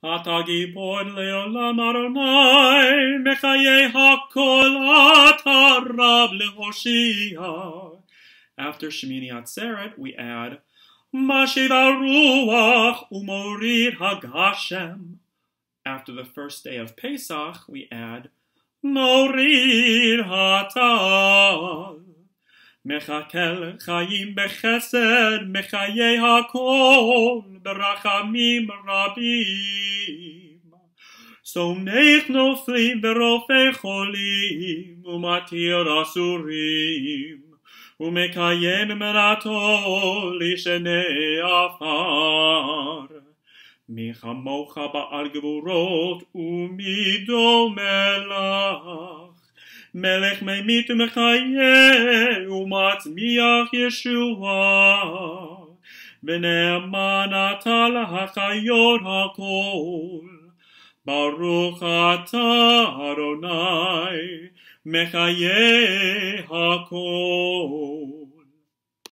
אתה גיבור לעולם אדוני, מחיי הכל אתה רב להושיע. After Shemini Atzeret, we add, Mashiv Ruach Umorid Hagashem. After the first day of Pesach, we add, Morid Hatal. מחכה חיים בחסד, מחיי הכל, ברחמים רבים. סומך נופלים ברופא חולים, ומתיר אסורים, ומקיים אמרתו לשני עפר. מי כמוך בעל גבורות, ומי דומה לך? מלך ממית ומחיה, Tzmiach Yeshua, V'ne'emanat al ha'chayon ha'kol, Baruch atah Adonai, Mechaye ha'kol.